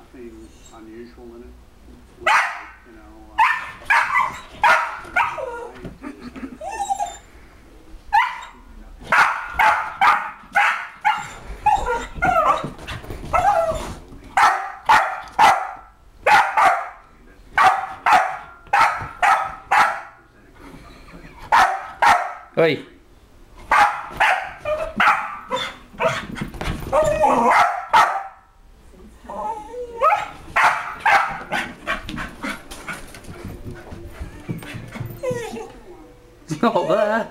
nothing unusual in it. You know, uh, Oi. not there.